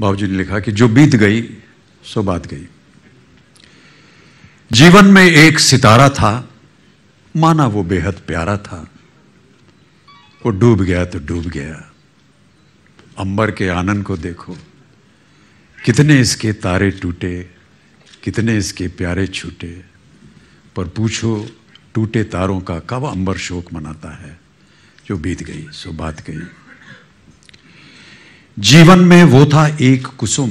बाबूजी ने लिखा कि जो बीत गई, सो बात गई। जीवन में एक सितारा था, माना वो बेहद प्यारा था। वो डूब गया तो डूब गया। अंबर के आनंद को देखो, कितने इसके तारे टूटे, कितने इसके प्यारे छूटे। पर पूछो, टूटे तारों का कब अंबर शोक मनाता है? जो बीत गई, सो बात गई। जीवन में वो था एक कुसुम।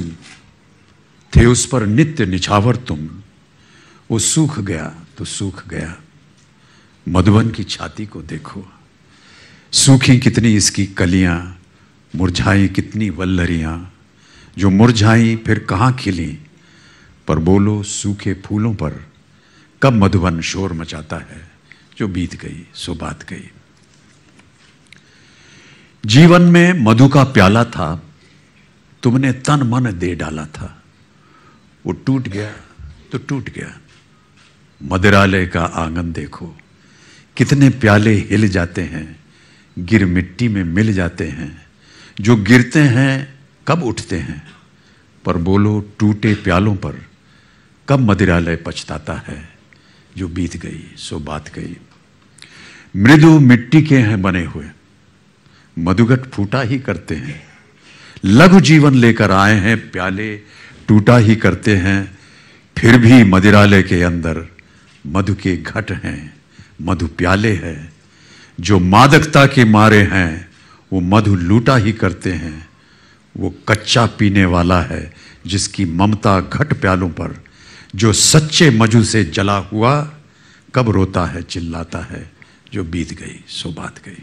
थे उस पर नित्य निछावर तुम। वो सूख गया तो सूख गया। मधुबन की छाती को देखो। सूखी कितनी इसकी कलियाँ, मुरझाई कितनी वल्लरियाँ। जो मुरझाई फिर कहाँ खिली? पर बोलो, सूखे फूलों पर कब मधुबन शोर मचाता है? जो बीत गई, सो बात गई। जीवन में मधु का प्याला था, तुमने तन मन दे डाला था। वो टूट गया तो टूट गया। मदिरालय का आँगन देखो, कितने प्याले हिल जाते हैं, गिर मिट्टी में मिल जाते हैं। जो गिरते हैं, कब उठते हैं? पर बोलो, टूटे प्यालों पर, कब मदिरालय पछताता है? जो बीत गई, सो बात गई। मृदु मिट्टी के हैं बने हुए। मधुगट फूटा ही करते हैं। लघु जीवन लेकर आए हैं प्याले, टूटा ही करते हैं। फिर भी मदिरालय के अंदर मधु के घट हैं, मधु प्याले हैं। जो मादकता के मारे हैं, वो मधु लूटा ही करते हैं। वो कच्चा पीने वाला है, जिसकी ममता घट प्यालों पर। जो सच्चे मधु से जला हुआ, कब रोता है, चिल्लाता है, जो बीत गई, सो बात गई।